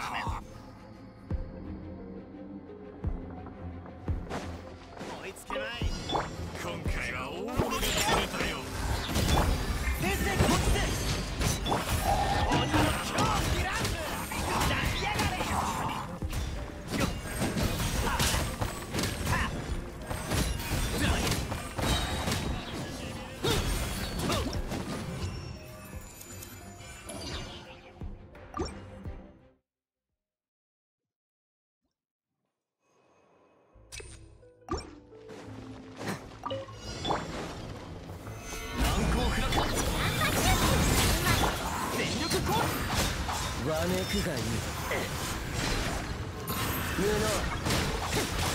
ダメだ。追いつけない。めくがいい。布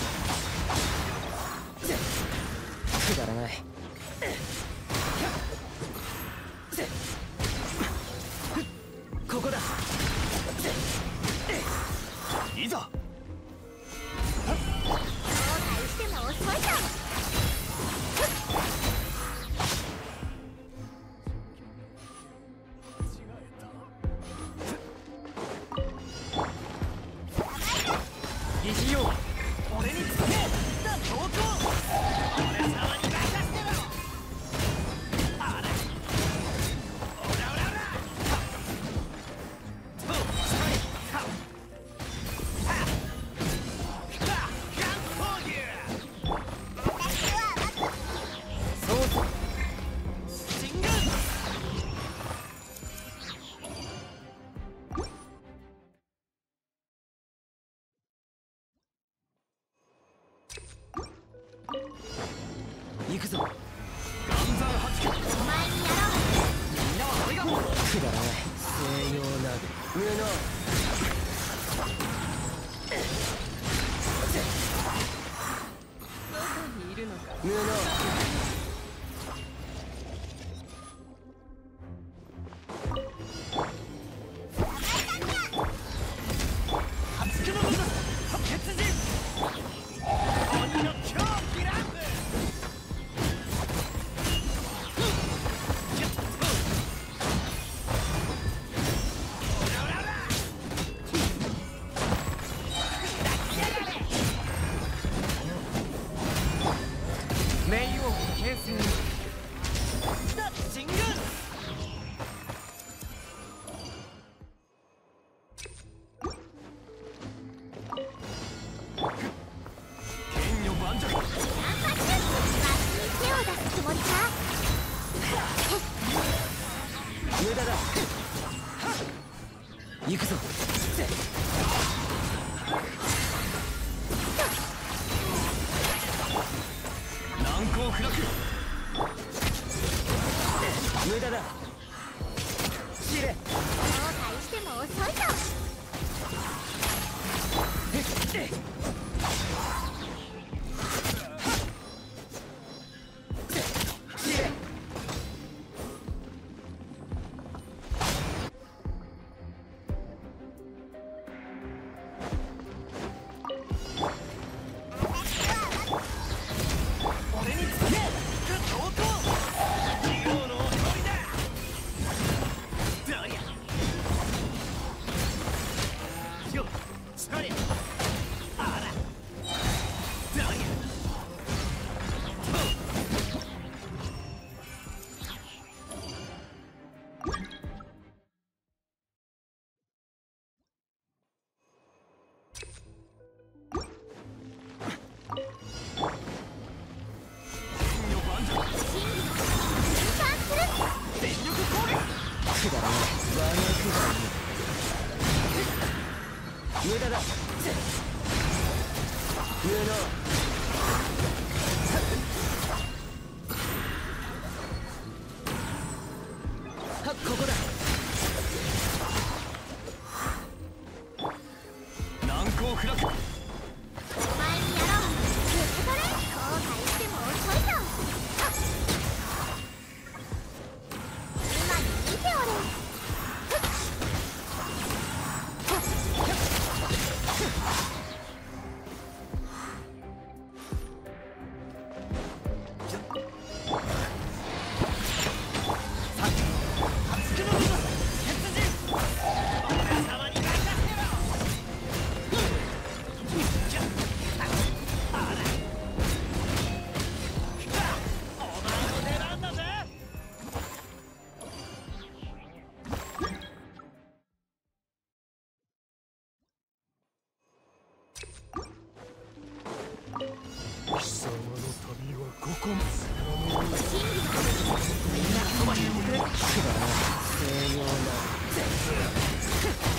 near enough.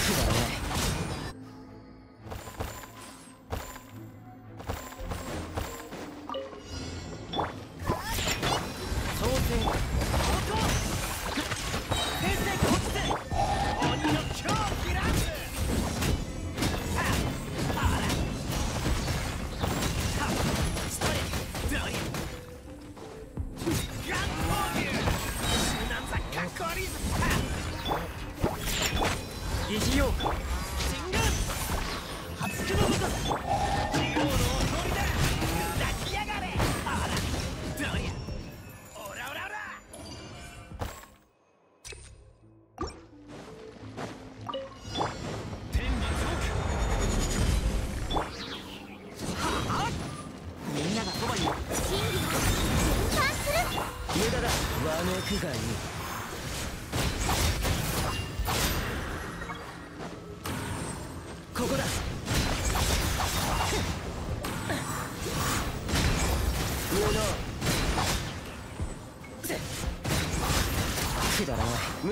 くだらない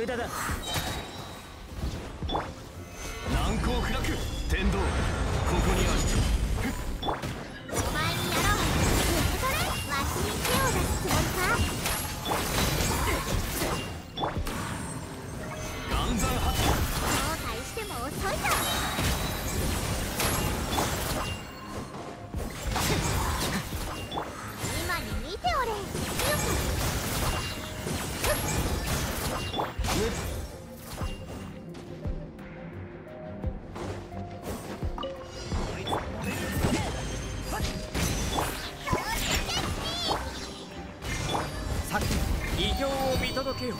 等等破棄異形を見届けよう。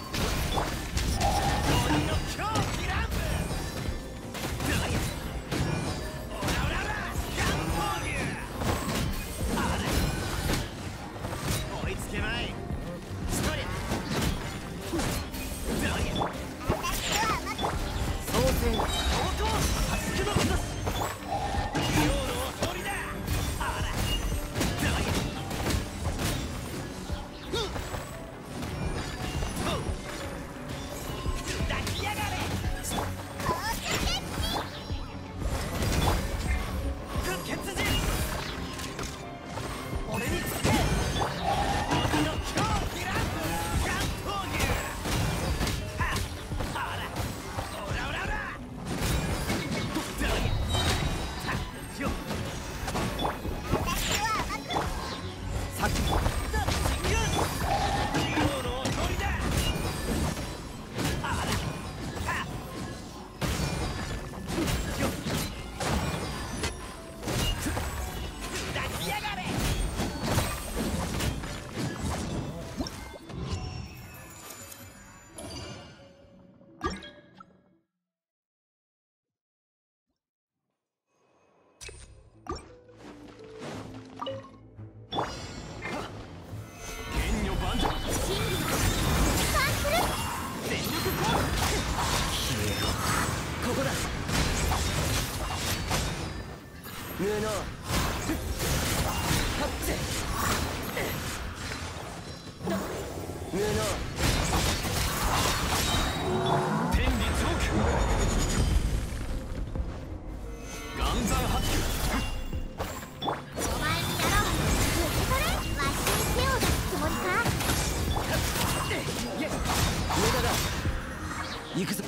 行くぞ。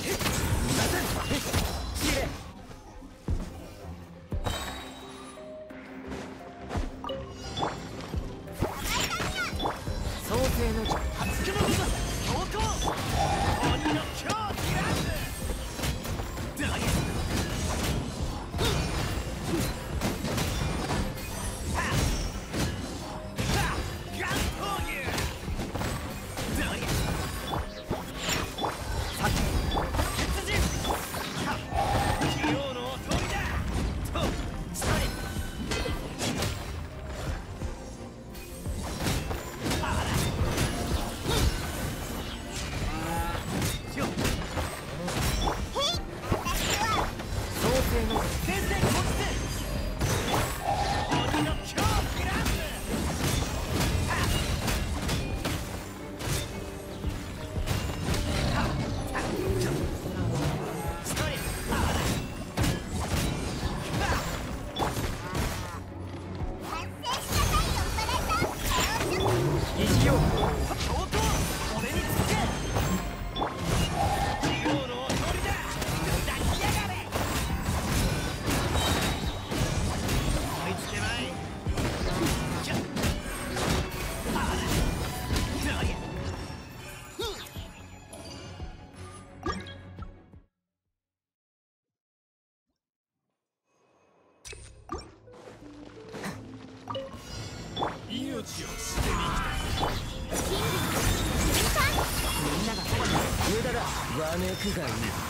外に。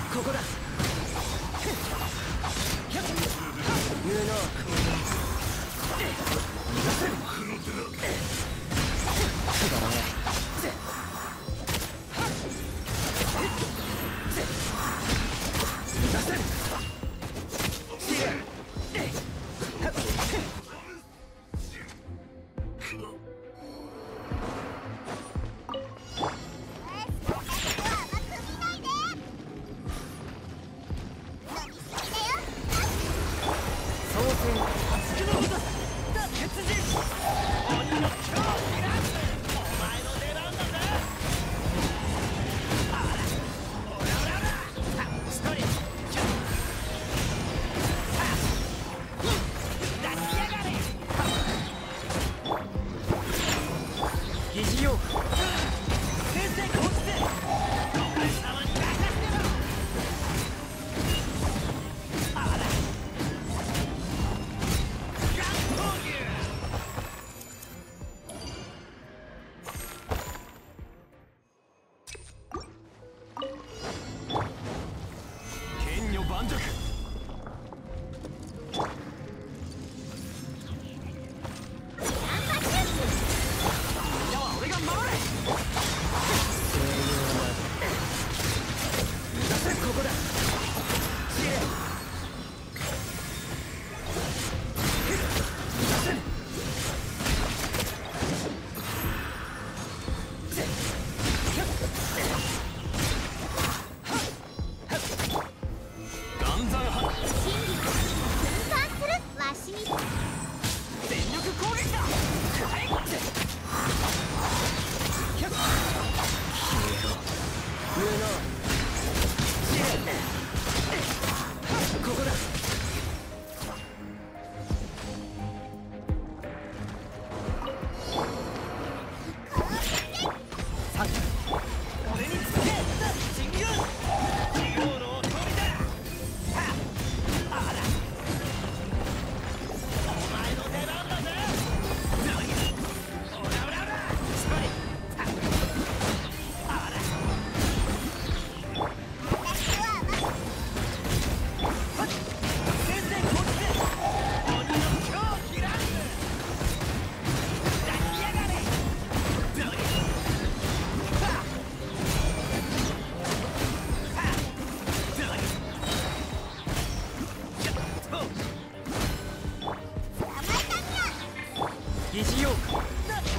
Look.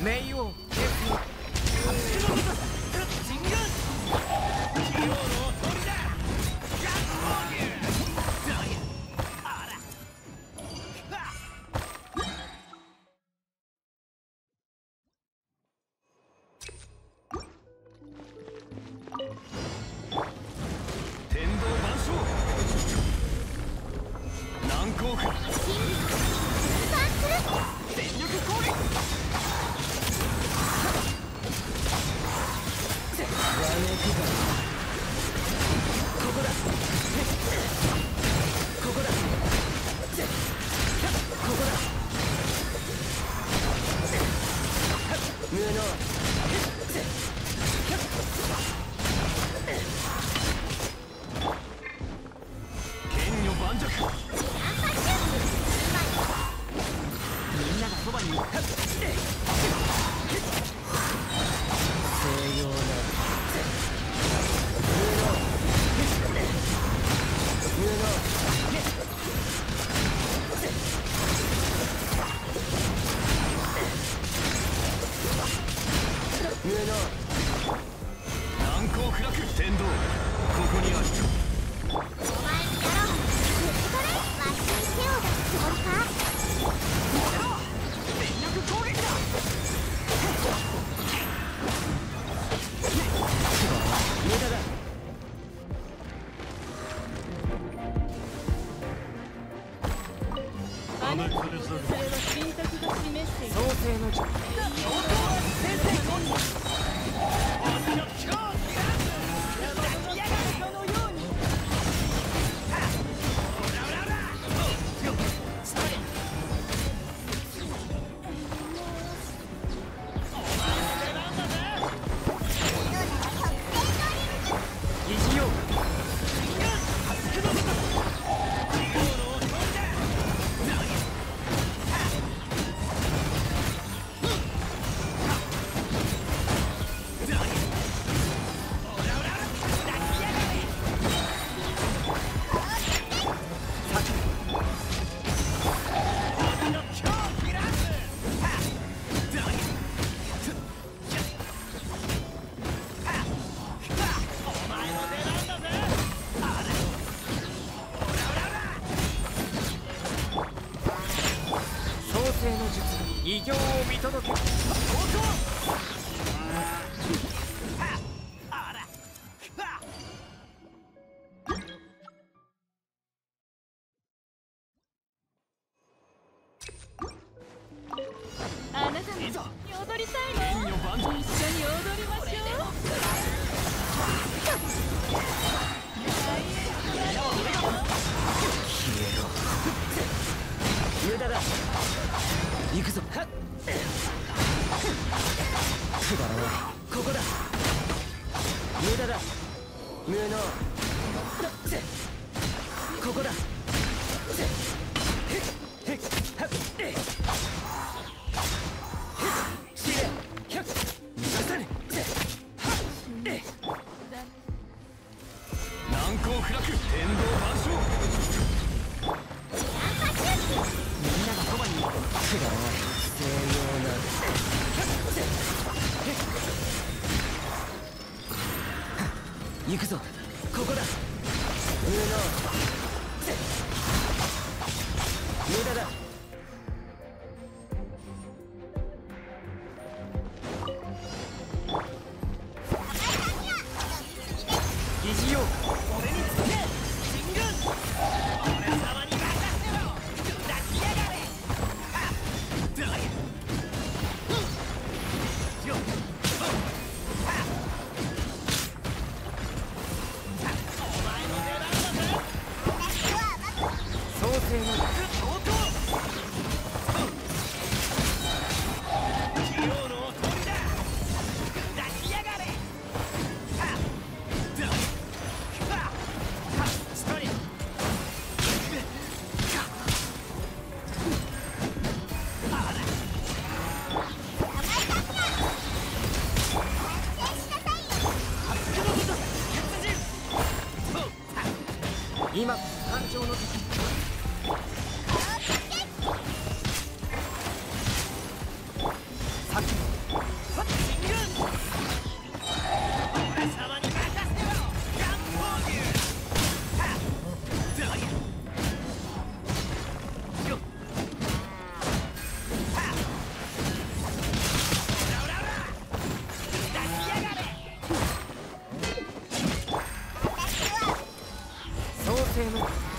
没有性の術偉業を見届けここここだ。payment.